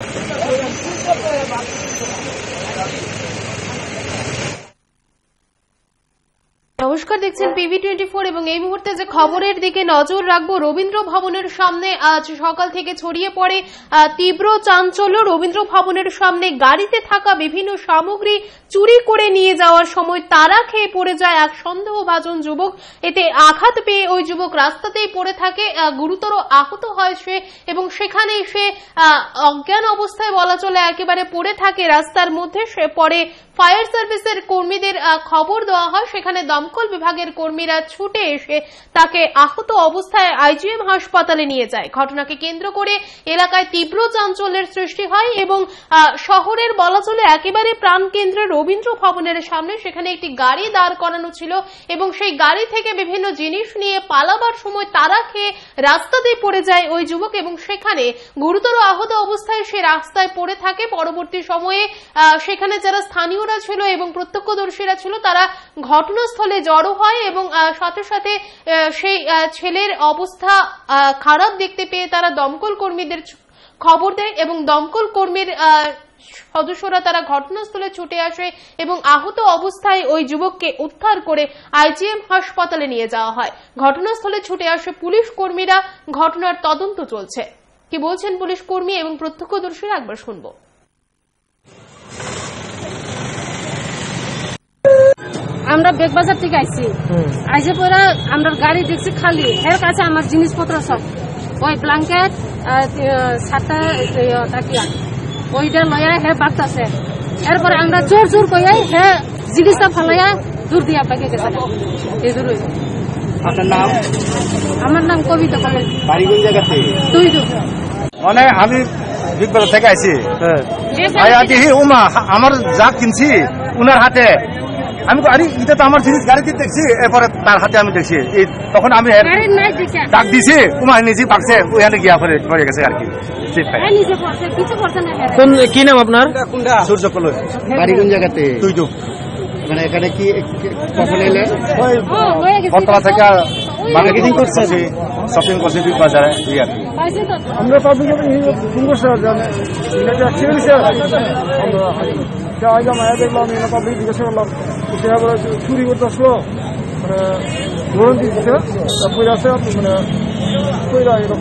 哎呀，这个这个，把这个。নমস্কার, দেখছেন PV twenty four এবং এই মুহূর্তে যে খবরের দিকে নজর রাখব, রবীন্দ্র ভবনের সামনে আজ সকাল থেকে ছড়িয়ে পড়ে তীব্র চাঞ্চল্য। রবীন্দ্র ভবনের সামনে গাড়িতে থাকা বিভিন্ন সামগ্রী চুরি করে নিয়ে যাওয়ার সময় তারা খেয়ে পড়ে যায় এক সন্দেহভাজন যুবক। এতে আঘাত পেয়ে ওই যুবক রাস্তাতেই পড়ে থাকে গুরুতর আহত হয় সে এবং সেখানে সে অজ্ঞান অবস্থায় বলা চলে একেবারে পড়ে থাকে। রাস্তার মধ্যে সে পরে ফায়ার সার্ভিসের কর্মীদের খবর দেওয়া হয়, সেখানে দমকল বিভাগের কর্মীরা ছুটে এসে তাকে আহত অবস্থায় আইজিএম হাসপাতালে নিয়ে যায়। ঘটনাকে কেন্দ্র করে এলাকায় তীব্র চাঞ্চল্যের সৃষ্টি হয় এবং শহরের বলা চলে একেবারে প্রাণ প্রাণকেন্দ্রে রবীন্দ্র ভবনের সামনে সেখানে একটি গাড়ি দাঁড় করানো ছিল এবং সেই গাড়ি থেকে বিভিন্ন জিনিস নিয়ে পালাবার সময় তারা খেয়ে রাস্তাতেই পড়ে যায় ওই যুবক এবং সেখানে গুরুতর আহত অবস্থায় সে রাস্তায় পড়ে থাকে। পরবর্তী সময়ে সেখানে যারা স্থানীয়রা ছিল এবং প্রত্যক্ষদর্শীরা ছিল তারা ঘটনাস্থলে জড়ো হয় এবং সাথে সাথে সেই ছেলের অবস্থা খারাপ দেখতে পেয়ে তারা দমকল কর্মীদের খবর দেয় এবং দমকল কর্মীর সদস্যরা তারা ঘটনাস্থলে ছুটে আসে এবং আহত অবস্থায় ওই যুবককে উদ্ধার করে আইজিএম হাসপাতালে নিয়ে যাওয়া হয়। ঘটনাস্থলে ছুটে আসে পুলিশ কর্মীরা। ঘটনার তদন্ত চলছে। কি বলছেন পুলিশ কর্মী এবং প্রত্যক্ষদর্শীরা? একবার শুনব। আমরা বেগবাজার থেকে আইছি। আইসে পরে আমরা গাড়ি দেখছি খালি। এর কাছে আমার জিনিসপত্র সব। ওই ব্লাঙ্কেট সাতটা তাকিয়া ওইটা লইয়া হে বাগতাছে। এরপরে আমরা জোর জোর কইয়া হে জিনিসটা ফালাইয়া দূর দিয়া পাকে গেছে। এই দূর আপনার নাম? আমার নাম কবিতা কলেজ বাড়ি কোন জায়গাতে দুই দূর। মানে আমি বিগবাজার থেকে আইছি। আয়া দেখি উমা আমার যা কিনছি উনার হাতে। আমি আরে এটা তো আমার জিনিস গাড়িতে দেখছি এরপরে তার হাতে আমি দেখছি এই তখন আমি ডাক দিছি উমা নিজে পাকছে ওখানে গিয়া পরে পড়ে গেছে আর কি কোন কি নাম আপনার সূর্য কলই বাড়ি কোন জায়গাতে তুই তো মানে এখানে কি কখন এলেন হয়ে বটতলা থেকে Marketing করছেন? শপিং করছি বিগ বাজারে ওই আর কি আমরা পাবলিক এটা অ্যাক্সিডেন্ট মায়া দেখলাম এলাকা পাবলিক জিজ্ঞাসা করলাম। সে আবার চুরি করতে আসলো। মানে ধরুন দিচ্ছে তারপরে আছে মানে কইরা এরকম।